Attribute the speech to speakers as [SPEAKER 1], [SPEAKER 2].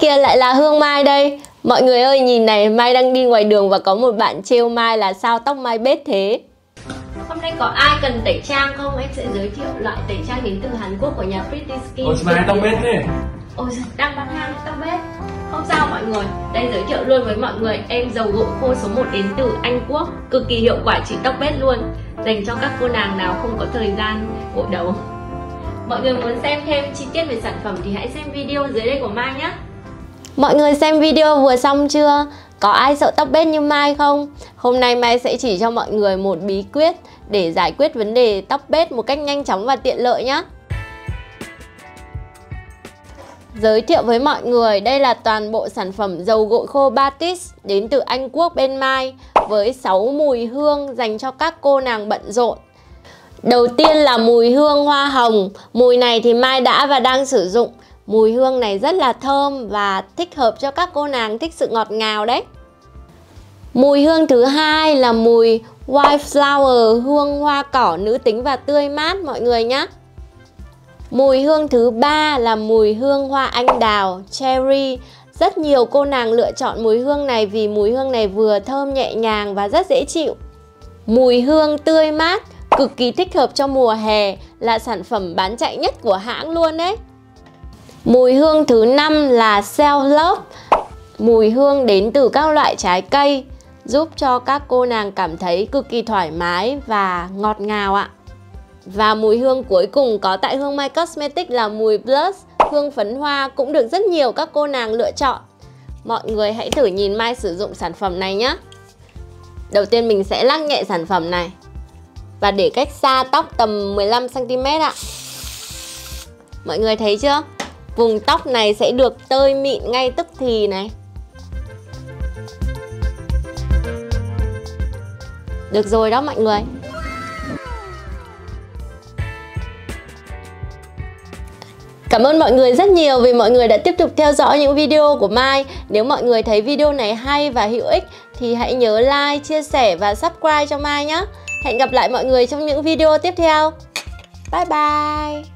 [SPEAKER 1] kìa lại là Hương Mai đây. Mọi người ơi nhìn này Mai đang đi ngoài đường và có một bạn trêu Mai là sao tóc Mai bết thế? Hôm nay có ai cần tẩy trang không? Em sẽ giới thiệu loại tẩy trang đến từ Hàn Quốc của nhà Pretty Skin.
[SPEAKER 2] Ôi Mai tóc bết thế.
[SPEAKER 1] Ôi đang bán hàng tóc bết. Không sao mọi người Đây giới thiệu luôn với mọi người. Em dầu gội khô số 1 đến từ Anh Quốc Cực kỳ hiệu quả trị tóc bết luôn. Dành cho các cô nàng nào không có thời gian gội đầu. Mọi người muốn xem thêm chi tiết về sản phẩm thì hãy xem video dưới đây của Mai nhé Mọi người xem video vừa xong chưa? Có ai sợ tóc bết như Mai không? Hôm nay Mai sẽ chỉ cho mọi người một bí quyết để giải quyết vấn đề tóc bết một cách nhanh chóng và tiện lợi nhé. Giới thiệu với mọi người, đây là toàn bộ sản phẩm dầu gội khô Batis đến từ Anh Quốc bên Mai với 6 mùi hương dành cho các cô nàng bận rộn. Đầu tiên là mùi hương hoa hồng, mùi này thì Mai đã và đang sử dụng Mùi hương này rất là thơm và thích hợp cho các cô nàng thích sự ngọt ngào đấy. Mùi hương thứ hai là mùi White Flower, hương hoa cỏ nữ tính và tươi mát mọi người nhé. Mùi hương thứ ba là mùi hương hoa anh đào, cherry. Rất nhiều cô nàng lựa chọn mùi hương này vì mùi hương này vừa thơm nhẹ nhàng và rất dễ chịu. Mùi hương tươi mát, cực kỳ thích hợp cho mùa hè, là sản phẩm bán chạy nhất của hãng luôn đấy. Mùi hương thứ năm là Self Love. Mùi hương đến từ các loại trái cây, Giúp cho các cô nàng cảm thấy cực kỳ thoải mái và ngọt ngào ạ. Và mùi hương cuối cùng có tại Hương My Cosmetics là mùi Blush. Hương phấn hoa cũng được rất nhiều các cô nàng lựa chọn. Mọi người hãy thử nhìn Mai sử dụng sản phẩm này nhé. Đầu tiên mình sẽ lắc nhẹ sản phẩm này. Và để cách xa tóc tầm 15cm ạ. Mọi người thấy chưa? Vùng tóc này sẽ được tơi mịn ngay tức thì này. Được rồi đó mọi người. Cảm ơn mọi người rất nhiều vì mọi người đã tiếp tục theo dõi những video của Mai. Nếu mọi người thấy video này hay và hữu ích thì hãy nhớ like, chia sẻ và subscribe cho Mai nhé. Hẹn gặp lại mọi người trong những video tiếp theo. Bye bye.